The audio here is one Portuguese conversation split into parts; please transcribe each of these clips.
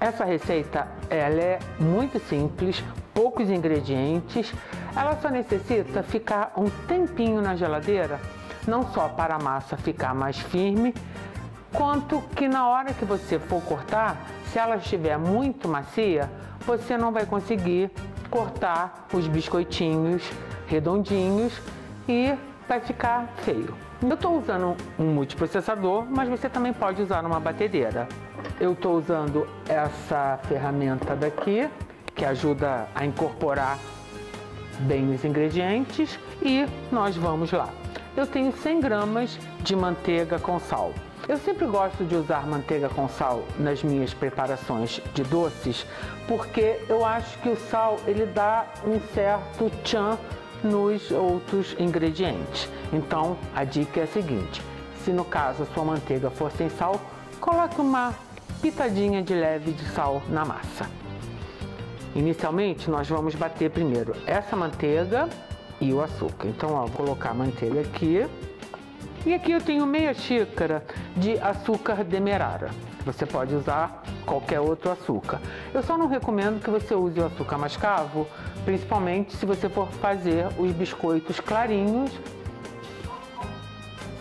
Essa receita ela é muito simples, poucos ingredientes. Ela só necessita ficar um tempinho na geladeira, não só para a massa ficar mais firme, quanto que na hora que você for cortar, se ela estiver muito macia, você não vai conseguir cortar os biscoitinhos redondinhos e vai ficar feio. Eu estou usando um multiprocessador, mas você também pode usar uma batedeira. Eu estou usando essa ferramenta daqui, que ajuda a incorporar bem os ingredientes e nós vamos lá. Eu tenho 100 gramas de manteiga com sal. Eu sempre gosto de usar manteiga com sal nas minhas preparações de doces, porque eu acho que o sal ele dá um certo tchan nos outros ingredientes. Então, a dica é a seguinte: se no caso a sua manteiga for sem sal, coloque uma pitadinha de leve de sal na massa. Inicialmente, nós vamos bater primeiro essa manteiga e o açúcar. Então, ó, vou colocar a manteiga aqui. E aqui eu tenho meia xícara de açúcar demerara. Você pode usar qualquer outro açúcar. Eu só não recomendo que você use o açúcar mascavo, principalmente se você for fazer os biscoitos clarinhos.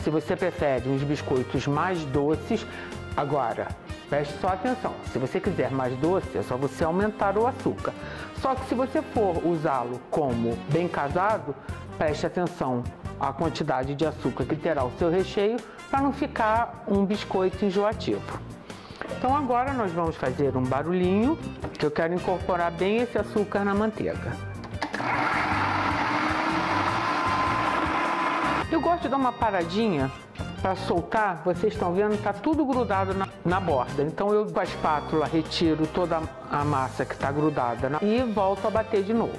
Se você prefere os biscoitos mais doces, agora preste só atenção. Se você quiser mais doce, é só você aumentar o açúcar. Só que se você for usá-lo como bem casado, preste atenção à quantidade de açúcar que terá o seu recheio para não ficar um biscoito enjoativo. Então agora nós vamos fazer um barulhinho, que eu quero incorporar bem esse açúcar na manteiga. Eu gosto de dar uma paradinha para soltar, vocês estão vendo, está tudo grudado na, na, borda. Então eu com a espátula retiro toda a massa que está grudada na, e volto a bater de novo.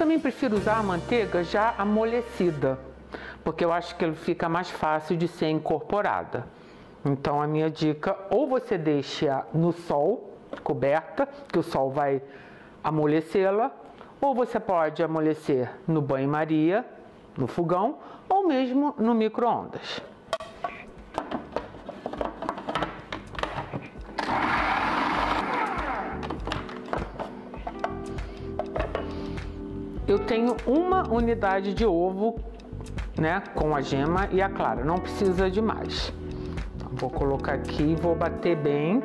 Também prefiro usar a manteiga já amolecida, porque eu acho que ele fica mais fácil de ser incorporada. Então a minha dica, ou você deixa no sol, coberta, que o sol vai amolecê-la, ou você pode amolecer no banho-maria, no fogão, ou mesmo no micro-ondas. Eu tenho uma unidade de ovo, né, com a gema e a clara, não precisa de mais. Então, vou colocar aqui, vou bater bem.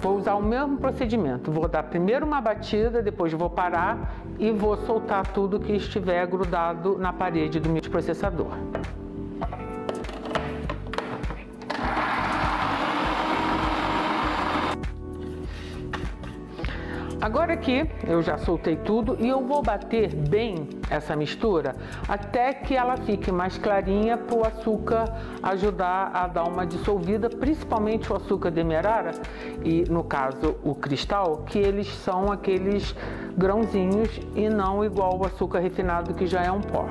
Vou usar o mesmo procedimento, vou dar primeiro uma batida, depois vou parar e vou soltar tudo que estiver grudado na parede do processador. Agora aqui eu já soltei tudo e eu vou bater bem essa mistura até que ela fique mais clarinha para o açúcar ajudar a dar uma dissolvida, principalmente o açúcar demerara e no caso o cristal, que eles são aqueles grãozinhos e não igual o açúcar refinado que já é um pó.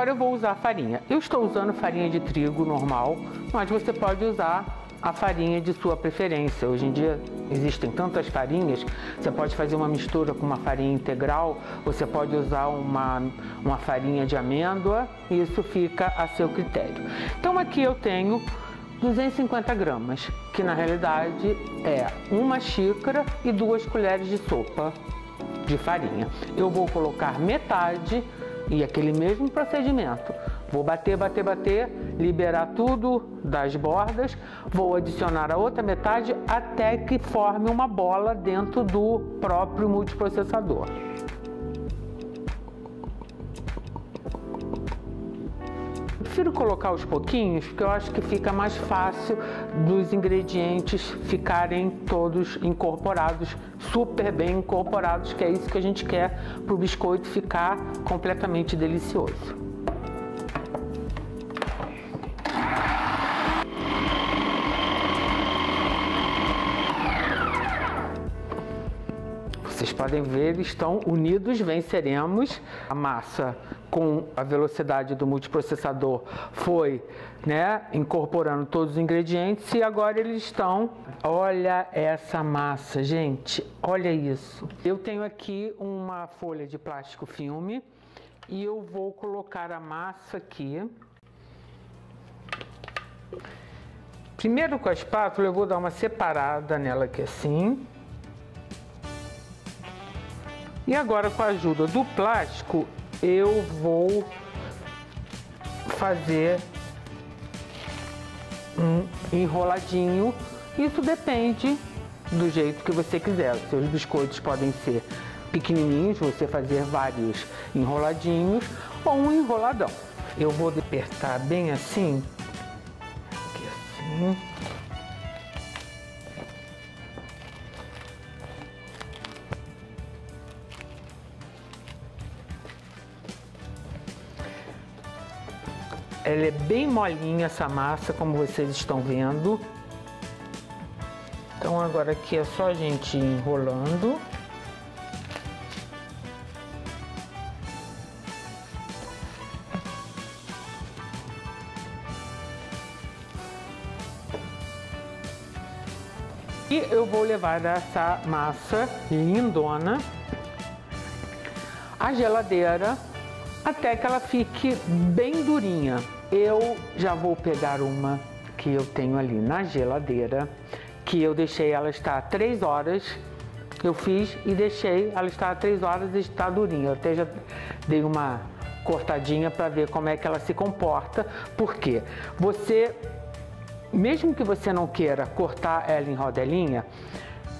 Agora eu vou usar farinha. Eu estou usando farinha de trigo normal, mas você pode usar a farinha de sua preferência. Hoje em dia existem tantas farinhas, você pode fazer uma mistura com uma farinha integral, você pode usar uma, uma farinha de amêndoa, isso fica a seu critério. Então aqui eu tenho 250 gramas, que na realidade é uma xícara e duas colheres de sopa de farinha. Eu vou colocar metade e aquele mesmo procedimento. Vou bater, bater, bater, liberar tudo das bordas, vou adicionar a outra metade até que forme uma bola dentro do próprio multiprocessador. prefiro colocar aos pouquinhos, porque eu acho que fica mais fácil dos ingredientes ficarem todos incorporados, super bem incorporados, que é isso que a gente quer para o biscoito ficar completamente delicioso. Vocês podem ver, estão unidos, venceremos. A massa com a velocidade do multiprocessador foi né, incorporando todos os ingredientes e agora eles estão. Olha essa massa, gente, olha isso. Eu tenho aqui uma folha de plástico filme e eu vou colocar a massa aqui. Primeiro com a espátula eu vou dar uma separada nela aqui assim. E agora com a ajuda do plástico eu vou fazer um enroladinho. Isso depende do jeito que você quiser. Seus biscoitos podem ser pequenininhos, você fazer vários enroladinhos ou um enroladão. Eu vou apertar bem assim, aqui assim. Ela é bem molinha essa massa, como vocês estão vendo. Então agora aqui é só a gente enrolando. E eu vou levar essa massa lindona à geladeira até que ela fique bem durinha. Eu já vou pegar uma que eu tenho ali na geladeira, que eu deixei ela estar 3 horas. Eu fiz e deixei ela estar 3 horas e está durinha. Eu até já dei uma cortadinha para ver como é que ela se comporta, porque você mesmo que você não queira cortar ela em rodelinha,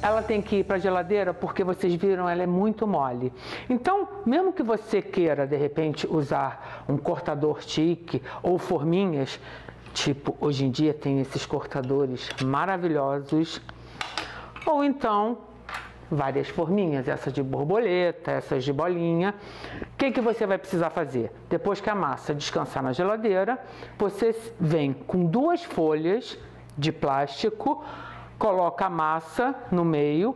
ela tem que ir para a geladeira porque vocês viram ela é muito mole. Então, mesmo que você queira de repente usar um cortador tique ou forminhas, tipo hoje em dia tem esses cortadores maravilhosos, ou então várias forminhas, essas de borboleta, essas de bolinha. O que, que você vai precisar fazer? Depois que a massa descansar na geladeira, você vem com duas folhas de plástico, coloca a massa no meio,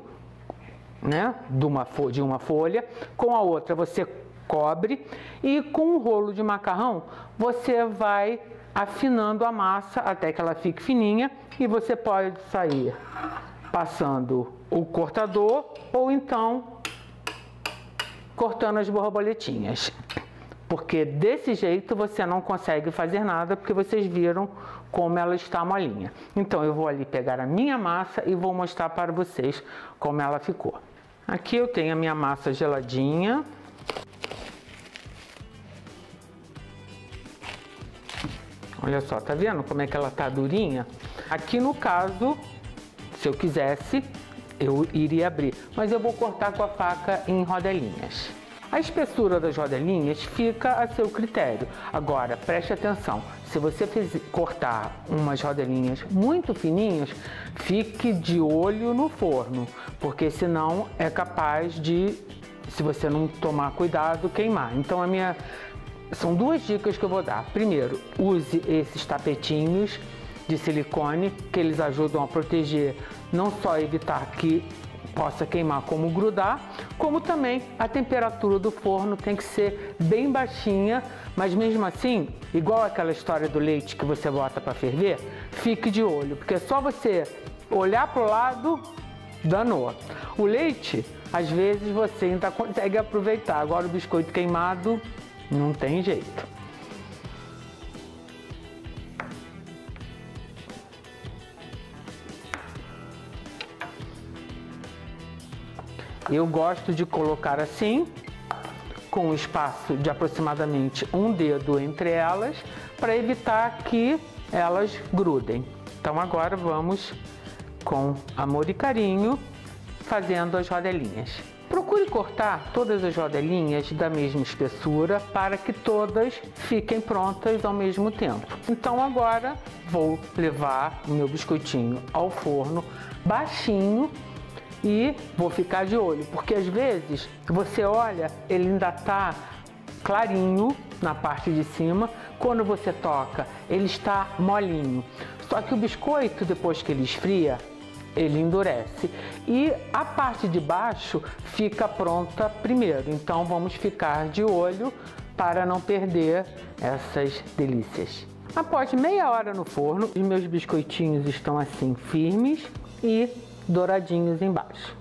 né, de uma, de uma folha, com a outra você cobre e com um rolo de macarrão você vai afinando a massa até que ela fique fininha e você pode sair passando o cortador ou então cortando as borboletinhas. Porque desse jeito você não consegue fazer nada, porque vocês viram como ela está molinha. Então eu vou ali pegar a minha massa e vou mostrar para vocês como ela ficou. Aqui eu tenho a minha massa geladinha. Olha só, tá vendo como é que ela tá durinha? Aqui no caso, se eu quisesse, eu iria abrir, mas eu vou cortar com a faca em rodelinhas. A espessura das rodelinhas fica a seu critério. Agora, preste atenção, se você cortar umas rodelinhas muito fininhas, fique de olho no forno, porque senão é capaz de, se você não tomar cuidado, queimar. Então a minha são duas dicas que eu vou dar. Primeiro, use esses tapetinhos de silicone que eles ajudam a proteger, não só evitar que possa queimar como grudar, como também a temperatura do forno tem que ser bem baixinha, mas mesmo assim, igual aquela história do leite que você bota para ferver, fique de olho, porque é só você olhar para o lado, danou. O leite, às vezes você ainda consegue aproveitar, agora o biscoito queimado não tem jeito. Eu gosto de colocar assim, com um espaço de aproximadamente um dedo entre elas, para evitar que elas grudem. Então agora vamos com amor e carinho fazendo as rodelinhas. Procure cortar todas as rodelinhas da mesma espessura para que todas fiquem prontas ao mesmo tempo. Então agora vou levar o meu biscoitinho ao forno baixinho e vou ficar de olho, porque às vezes você olha, ele ainda está clarinho na parte de cima, quando você toca, ele está molinho. Só que o biscoito, depois que ele esfria, ele endurece. E a parte de baixo fica pronta primeiro, então vamos ficar de olho para não perder essas delícias. Após meia hora no forno, os meus biscoitinhos estão assim firmes e douradinhos embaixo.